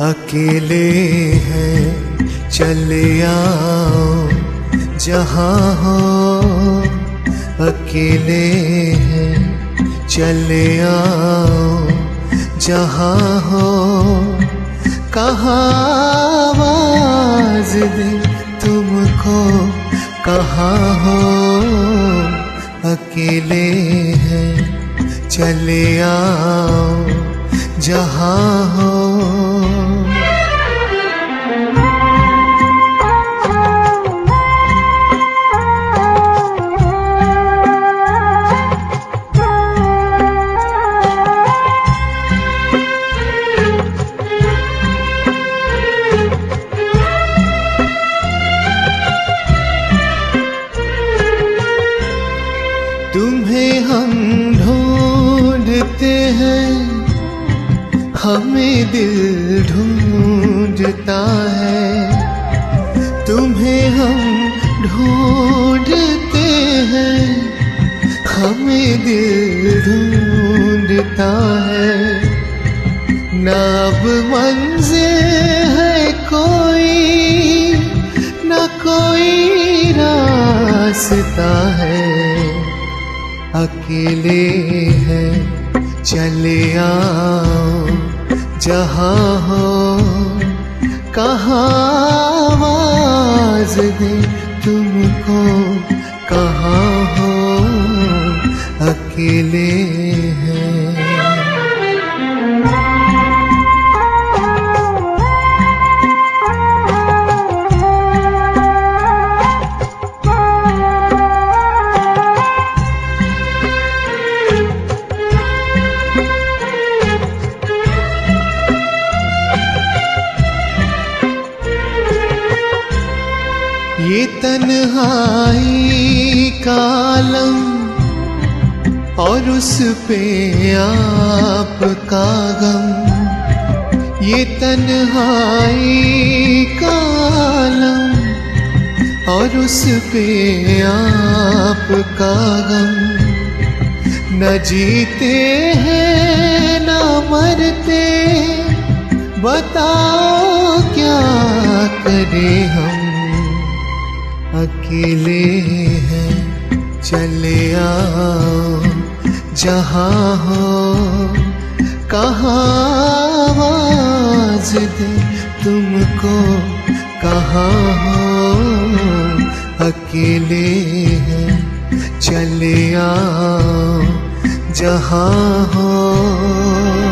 अकेले हैं, चले आओ, जहाँ हो। अकेले हैं, चले आओ, जहाँ हो। कहाँ दे तुमको, कहाँ हो। अकेले हैं, चले आओ, जहाँ हो। तुम्हें हम ढूंढते हैं। हमें दिल ढूंढता है। तुम्हें हम ढूंढते हैं। हमें दिल ढूंढता है। ना अब मंजिल है कोई, ना कोई रास्ता है। अकेले हैं चले आओ जहाँ हो कहाँ आवाज़ दे तुमको कहाँ हो अकेले हैं। ये तन्हाई कालम और उस पे आप का गम। ये तन्हाई कालम और उस पे आप का गम। न जीते हैं, न मरते, बताओ क्या करें हम? अकेले हैं, चले आओ, जहाँ हो, कहाँ दे तुमको, कहाँ हो, अकेले हैं, चले आओ, जहाँ हो।